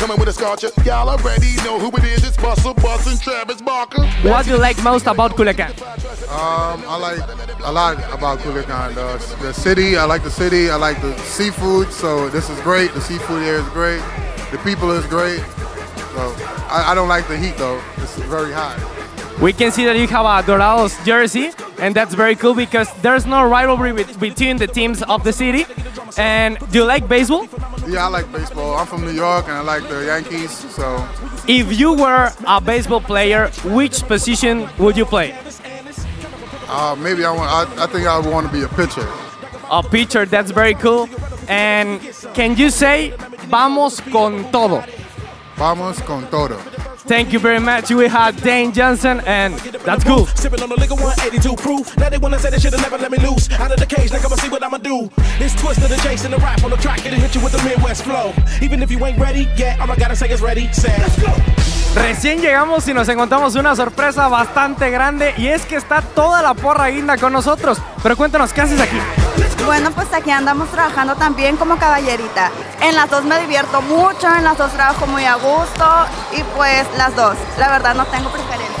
coming with a scorcher. Y'all already know who it is. It's Bustle Bustin' Travis Barker. What do you like most about Culiacan? Um, I like a lot about Culiacan. The, the city, I like the city. I like the seafood. So this is great. The seafood here is great. The people is great. So I, I don't like the heat though. It's very hot. We can see that you have a Dorados jersey, and that's very cool because there's no rivalry with, between the teams of the city. And do you like baseball? Yeah, I like baseball. I'm from New York and I like the Yankees, so. If you were a baseball player, which position would you play? Uh, maybe I want. I, I think I would want to be a pitcher. A pitcher, that's very cool. And can you say, vamos con todo? Vamos con todo. Thank you very much. We had Dane Johnson, and that's cool. Sipping on the liquor 182 proof. Now they wanna say they should've never let me loose. Out of the cage, see what I'm. Recién llegamos y nos encontramos una sorpresa bastante grande y es que está toda la porra guinda con nosotros. Pero cuéntanos, ¿qué haces aquí? Bueno, pues aquí andamos trabajando también como caballerita. En las dos me divierto mucho, en las dos trabajo muy a gusto y pues las dos. La verdad no tengo preferencia.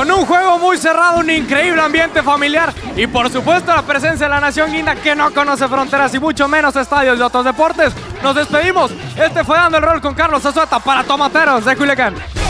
Con un juego muy cerrado, un increíble ambiente familiar y por supuesto la presencia de la Nación Guinda que no conoce fronteras y mucho menos estadios de otros deportes. Nos despedimos. Este fue Dando el Rol con Carlos Azuata para Tomateros de Culiacán.